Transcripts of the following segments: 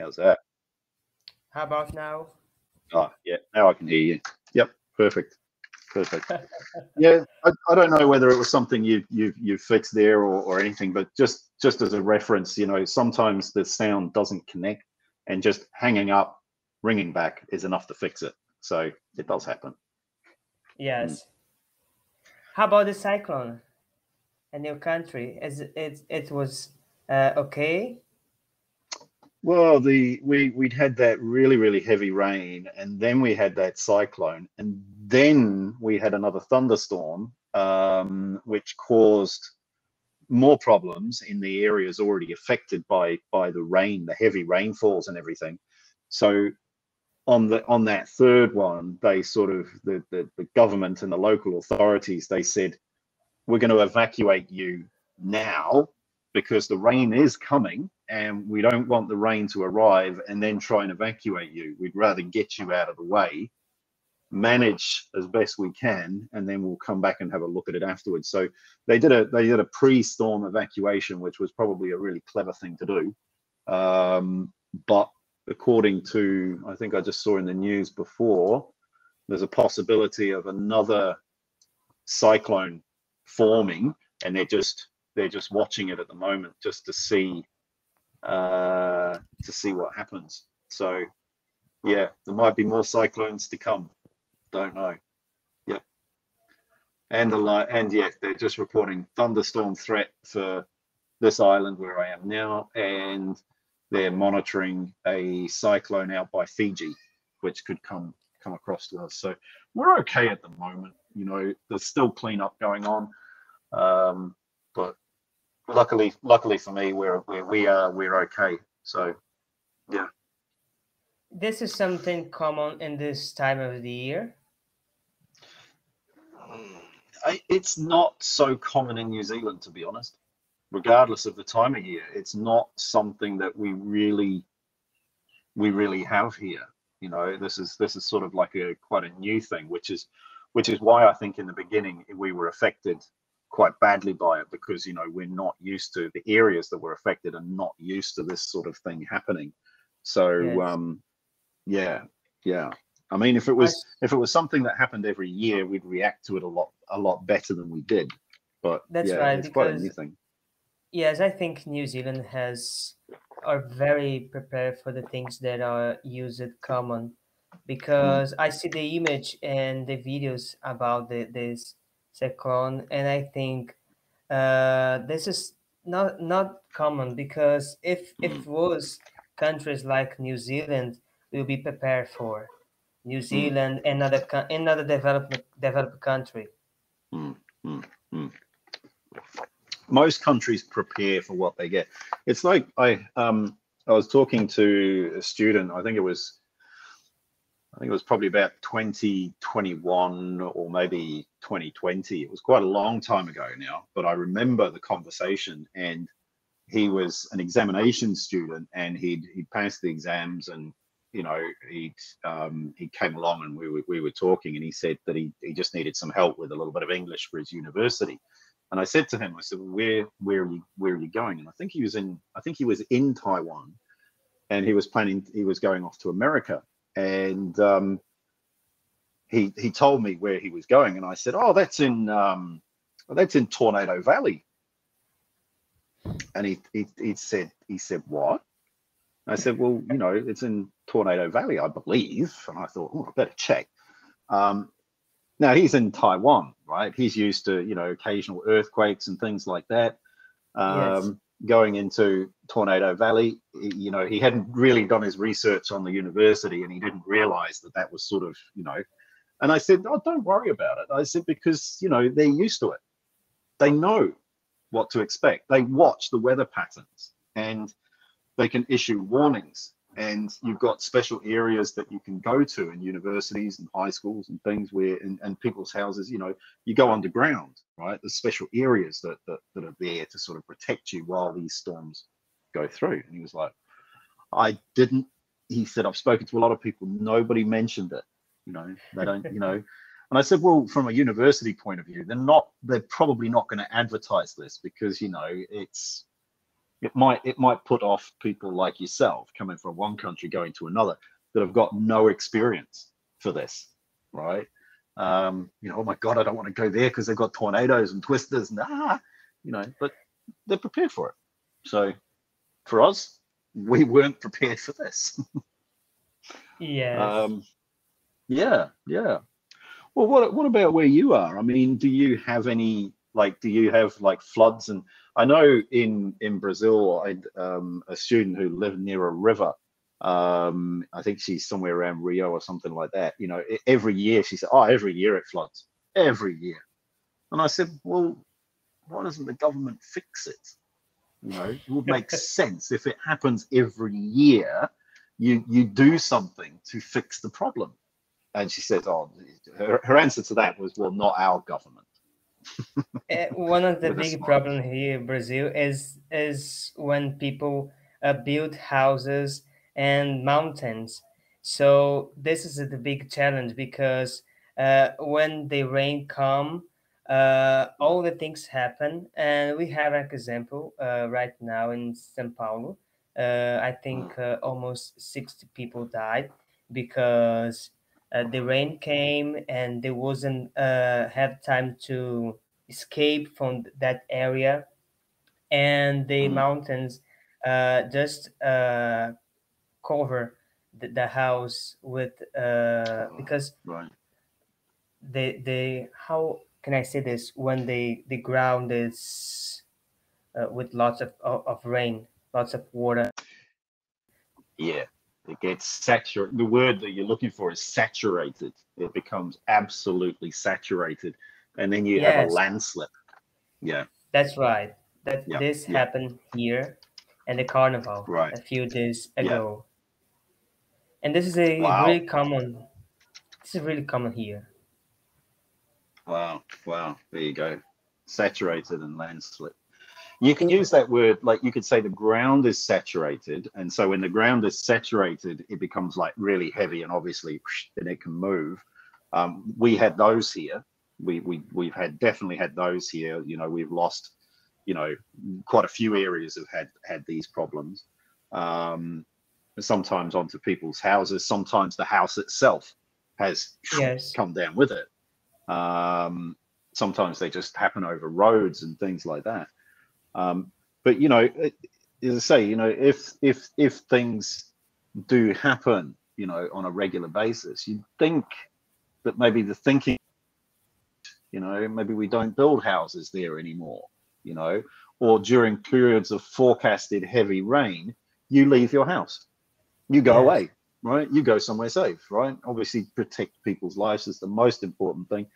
How's that? How about now? Oh, yeah. Now I can hear you. Yep. Perfect. Perfect. yeah, I, I don't know whether it was something you you you fixed there or, or anything, but just just as a reference, you know, sometimes the sound doesn't connect, and just hanging up, ringing back is enough to fix it. So it does happen. Yes. Mm. How about the cyclone in your country? Is it it was uh, okay? Well, the we we'd had that really really heavy rain, and then we had that cyclone, and then we had another thunderstorm, um, which caused more problems in the areas already affected by by the rain, the heavy rainfalls and everything. So on the on that third one, they sort of the, the, the government and the local authorities they said, we're going to evacuate you now because the rain is coming and we don't want the rain to arrive and then try and evacuate you. We'd rather get you out of the way, manage as best we can, and then we'll come back and have a look at it afterwards. So they did a they did a pre-storm evacuation, which was probably a really clever thing to do. Um, but according to I think I just saw in the news before, there's a possibility of another cyclone forming, and they're just they're just watching it at the moment just to see uh, to see what happens. So yeah, there might be more cyclones to come. Don't know. Yep. And the light and yeah, they're just reporting thunderstorm threat for this island where I am now, and they're monitoring a cyclone out by Fiji, which could come come across to us. So we're okay at the moment. You know, there's still cleanup going on, um, but luckily, luckily for me, we're, we're we are we're okay. So, yeah. This is something common in this time of the year. Mm, I, it's not so common in New Zealand, to be honest regardless of the time of year. It's not something that we really we really have here. You know, this is this is sort of like a quite a new thing, which is which is why I think in the beginning we were affected quite badly by it because you know we're not used to the areas that were affected and not used to this sort of thing happening. So yes. um yeah, yeah. I mean if it was if it was something that happened every year, we'd react to it a lot a lot better than we did. But that's yeah, right. It's quite a new thing Yes, I think New Zealand has are very prepared for the things that are used common because I see the image and the videos about the, this cyclone and I think uh, this is not not common because if if it was countries like New Zealand will be prepared for New Zealand another another developed developed country. Mm, mm, mm most countries prepare for what they get. It's like I um I was talking to a student. I think it was I think it was probably about 2021 or maybe 2020. It was quite a long time ago now, but I remember the conversation and he was an examination student and he'd he'd passed the exams and you know he'd um, he came along and we were, we were talking and he said that he, he just needed some help with a little bit of English for his university and I said to him, I said, where where are you where are you going? And I think he was in I think he was in Taiwan, and he was planning he was going off to America, and um, he he told me where he was going, and I said, oh, that's in um, that's in Tornado Valley. And he, he he said he said what? I said, well, you know, it's in Tornado Valley, I believe. And I thought, oh, I better check. Um, now he's in Taiwan, right? He's used to you know occasional earthquakes and things like that. Um. Going into Tornado Valley, you know, he hadn't really done his research on the university, and he didn't realize that that was sort of you know. And I said, "Oh, don't worry about it." I said because you know they're used to it. They know what to expect. They watch the weather patterns, and they can issue warnings and you've got special areas that you can go to in universities and high schools and things where and, and people's houses you know you go underground right? There's special areas that, that that are there to sort of protect you while these storms go through. And he was like i didn't he said i've spoken to a lot of people. Nobody mentioned it you know they don't you know. And i said well from a university point of view they're not they're probably not going to advertise this because you know it's it might it might put off people like yourself coming from one country going to another that have got no experience for this, right? Um, you know, oh my God, I don't want to go there because they've got tornadoes and twisters and ah, you know, but they're prepared for it. So for us, we weren't prepared for this. yeah. Um, yeah, yeah. Well, what what about where you are? I mean, do you have any like? Do you have like floods? And I know in in Brazil, I um, a student who lived near a river. Um, I think she's somewhere around Rio or something like that. You know, every year she said, "Oh, every year it floods, every year." And I said, "Well, why doesn't the government fix it? You know, it would make sense if it happens every year. You you do something to fix the problem." And she said, "Oh, her, her answer to that was, well, not our government." Uh, one of the big problems here in Brazil is is when people uh, build houses and mountains. So this is the big challenge because uh, when the rain come, uh, all the things happen, and we have an example uh, right now in São Paulo. Uh, I think uh, almost sixty people died because uh, the rain came and they wasn't uh, have time to escape from that area, and the mm. mountains uh, just uh, cover the, the, house with uh, because right. they they how can I say this when the the ground is uh, with lots of, of, of rain, lots of water. Yeah, it gets saturated. The word that you're looking for is saturated. It becomes absolutely saturated, and then you yes. have a landslip. Yeah, that's right. That yeah. this yeah. happened here in the carnival right. a few days ago, yeah. and this is a wow. really common. This is really common here. Wow! Wow! There you go. Saturated and landslip you can use that word like you could say the ground is saturated and so when the ground is saturated it becomes like really heavy and obviously then it can move. Um, we had those here. We, we we've had definitely had those here. You know we've lost you know quite a few areas have had had these problems. Um, sometimes onto people's houses. Sometimes the house itself has yes. come down with it. Um, sometimes they just happen over roads and things like that um, but you know, as I say, you know, if if if things do happen, you know, on a regular basis, you'd think that maybe the thinking, you know, maybe we don't build houses there anymore, you know, or during periods of forecasted heavy rain, you leave your house, you go yes. away, right? You go somewhere safe, right? Obviously, protect people's lives is the most important thing,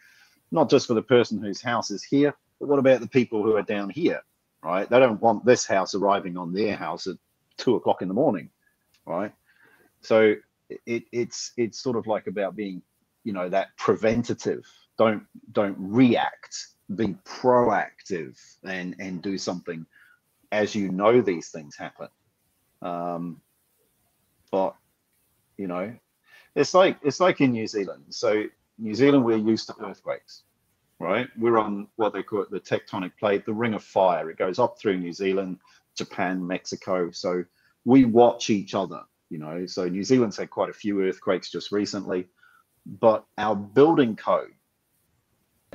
not just for the person whose house is here, but what about the people who are down here? Right? They don't want this house arriving on their house at two o'clock in the morning, right? So it, it's it's sort of like about being, you know, that preventative. Don't don't react. Be proactive and and do something as you know these things happen. Um, but you know, it's like it's like in New Zealand. So New Zealand, we're used to earthquakes right? We're on what they call the tectonic plate, the ring of fire. It goes up through New Zealand, Japan, Mexico. So we watch each other, you know. So New Zealand's had quite a few earthquakes just recently, but our building code,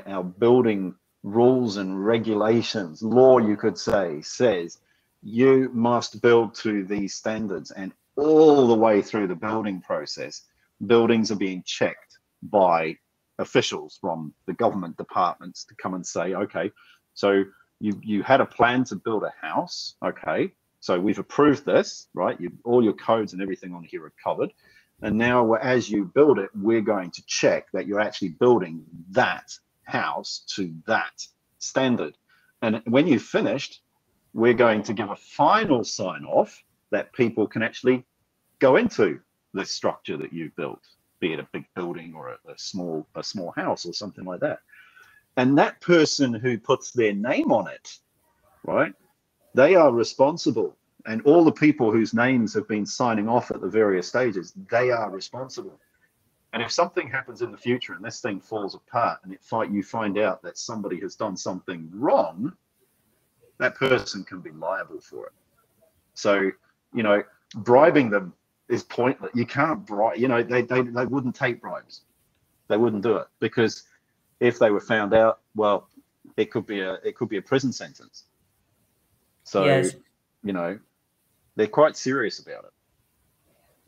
our building rules and regulations, law, you could say, says you must build to these standards. And all the way through the building process, buildings are being checked by officials from the government departments to come and say, okay, so you you had a plan to build a house, okay, so we've approved this, right? You, all your codes and everything on here are covered, and now as you build it, we're going to check that you're actually building that house to that standard, and when you've finished, we're going to give a final sign off that people can actually go into the structure that you've built be it a big building or a, a small a small house or something like that. And that person who puts their name on it, right? They are responsible. And all the people whose names have been signing off at the various stages, they are responsible. And if something happens in the future and this thing falls apart and it fight you find out that somebody has done something wrong, that person can be liable for it. So, you know, bribing them is pointless. You can't bribe, you know, they, they, they wouldn't take bribes. They wouldn't do it because if they were found out, well, it could be a it could be a prison sentence. So, Yes. you know, they're quite serious about it.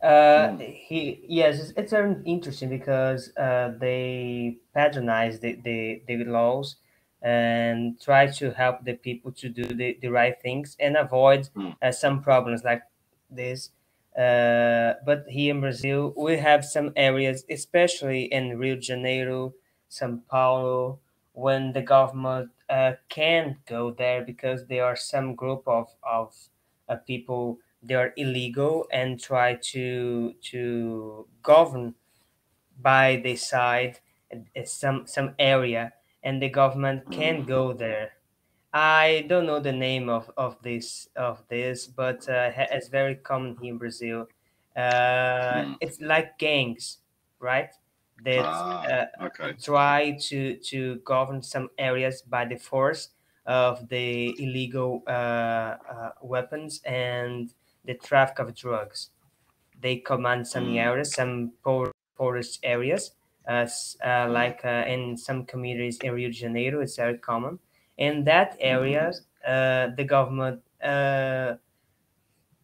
Uh, Mm. he yes, it's, it's interesting because uh, they patronize the, the, the laws and try to help the people to do the, the right things and avoid Mm. uh, some problems like this. Uh, but here in Brazil, we have some areas, especially in Rio de Janeiro, São Paulo, when the government uh, can go there because there are some group of of uh, people they are illegal and try to to govern by the side uh, some some area and the government can go there i don't know the name of of this of this but uh, it's very common here in brazil uh, Mm. it's like gangs right that Ah, uh, okay. try to to govern some areas by the force of the illegal uh, uh, weapons and the traffic of drugs. They command some Mm. areas, some poor, poorest areas, uh, uh, Mm. like uh, in some communities in Rio de Janeiro, it's very common. In that area, uh, the government uh,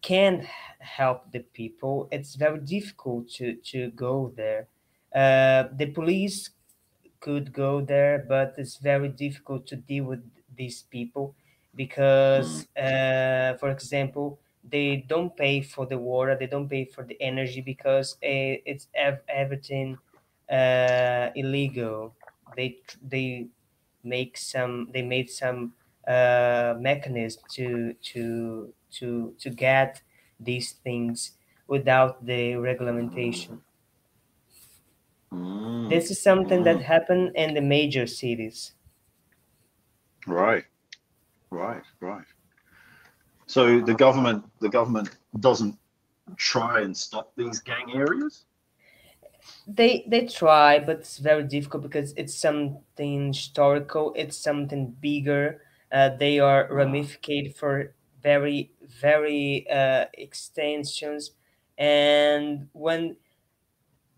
can help the people. It's very difficult to, to go there. Uh, the police could go there, but it's very difficult to deal with these people because, uh, for example, they don't pay for the water, they don't pay for the energy because uh, it's ev- everything uh, illegal. They they make some they made some uh, mechanism to to to to get these things without the regulation. Mm. This is something that Mm. happened in the major cities. Right, right, right. So the government, the government doesn't try and stop these gang areas. They they try, but it's very difficult because it's something historical. It's something bigger. Uh, they are ramificated for very very uh, extensions, and when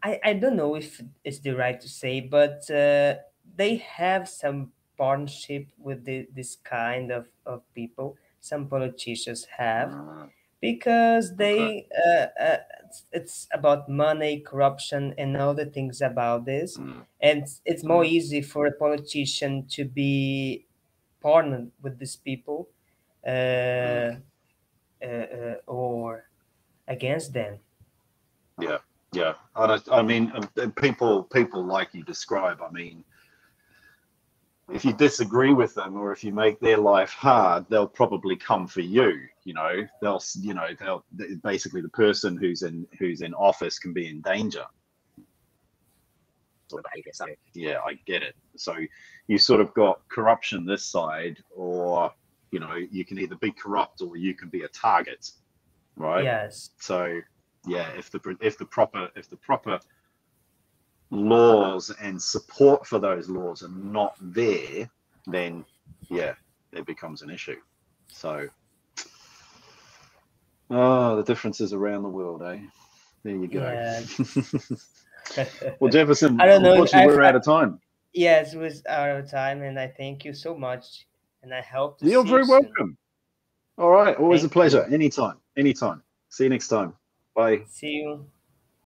I I don't know if it's the right to say, but uh, they have some partnership with the, this kind of, of people. Some politicians have Ah, because they uh, uh, it's, it's about money corruption and all the things about this mm, and it's, it's more Mm. easy for a politician to be partnered with these people uh, Mm. uh, uh, or against them yeah, yeah. And I, I mean, um, uh, people, people like you describe. I mean, if you disagree with them or if you make their life hard, they'll probably come for you. You know, they'll, you know, they'll basically the person who's in who's in office can be in danger. sort of behavior. So yeah, I get it. So you sort of got corruption this side, or you know, you can either be corrupt or you can be a target, right? yes So yeah, if the if the proper if the proper laws and support for those laws are not there, then yeah, it becomes an issue. So oh, the differences around the world, eh? There you go. Yeah. well, Jeferson, I don't know, unfortunately, we're out of time. yes it was out of time and i thank you so much and i hope You're very you soon. welcome. All right, always Thank a pleasure. Anytime, anytime. See you next time. Bye. see you